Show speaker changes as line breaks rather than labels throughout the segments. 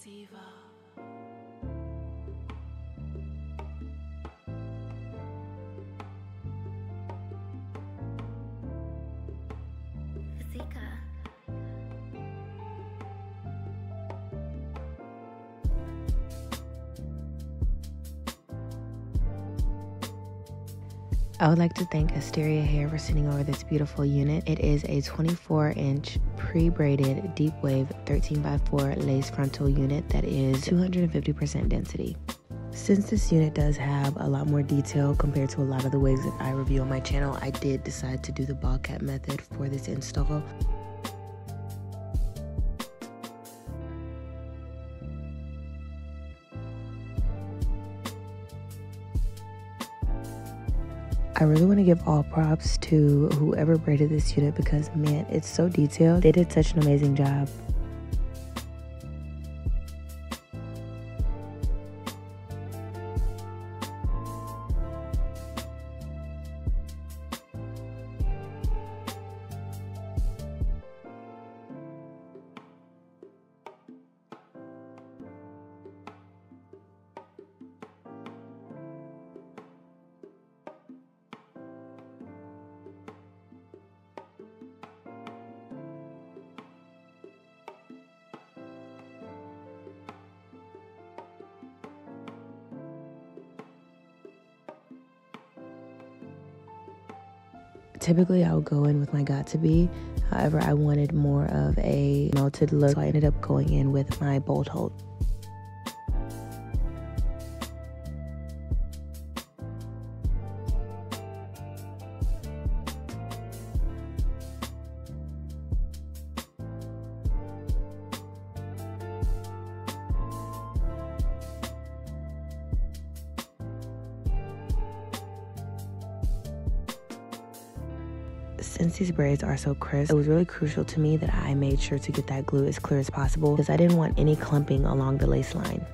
Siva.
I would like to thank Asteria Hair for sending over this beautiful unit. It is a 24 inch pre braided deep wave 13x4 lace frontal unit that is 250% density. Since this unit does have a lot more detail compared to a lot of the wigs that I review on my channel, I did decide to do the ball cap method for this install. I really want to give all props to whoever braided this unit because man, it's so detailed. They did such an amazing job. Typically, I would go in with my Got2b. However, I wanted more of a melted look, so I ended up going in with my bold hold. Since these braids are so crisp, it was really crucial to me that I made sure to get that glue as clear as possible because I didn't want any clumping along the lace line.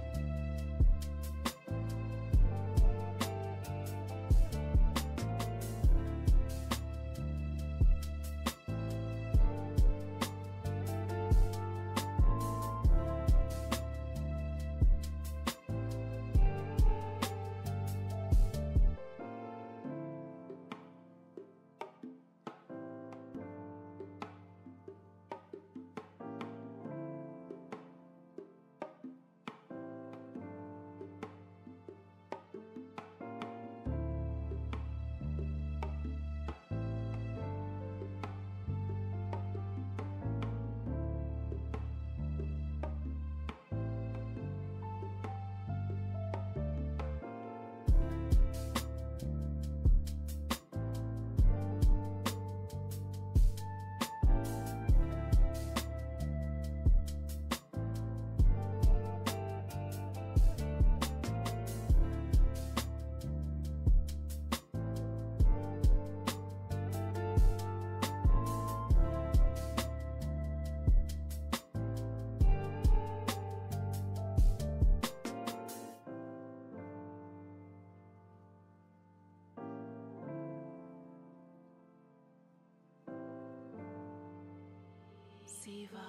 Siva.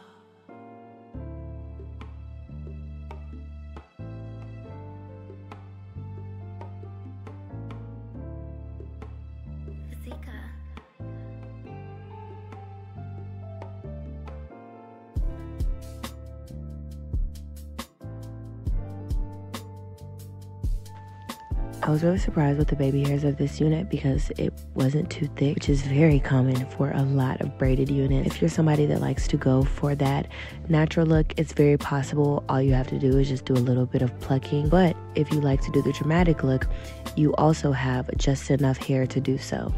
I was really surprised with the baby hairs of this unit because it wasn't too thick, which is very common for a lot of braided units. If you're somebody that likes to go for that natural look, it's very possible. All you have to do is just do a little bit of plucking. But if you like to do the dramatic look, you also have just enough hair to do so.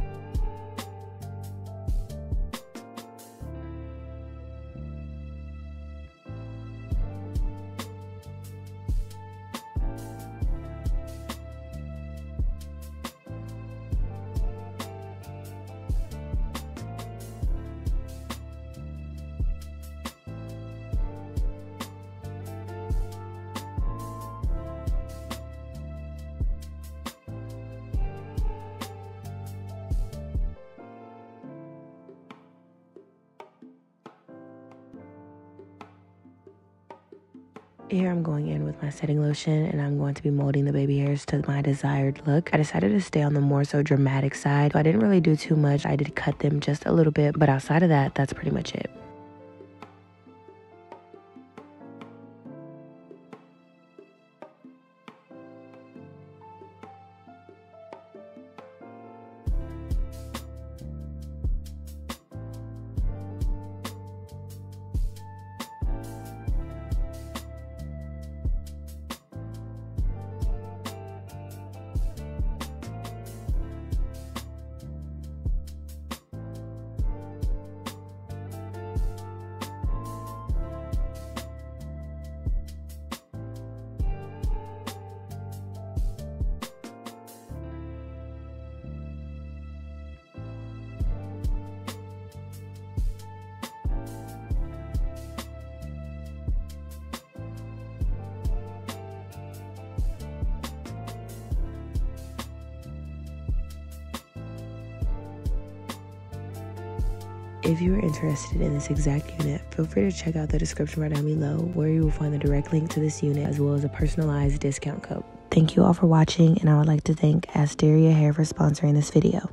Here I'm going in with my setting lotion and I'm going to be molding the baby hairs to my desired look. I decided to stay on the more so dramatic side. So I didn't really do too much. I did cut them just a little bit, but outside of that, that's pretty much it. If you are interested in this exact unit, feel free to check out the description right down below where you will find the direct link to this unit as well as a personalized discount code. Thank you all for watching and I would like to thank Asteria Hair for sponsoring this video.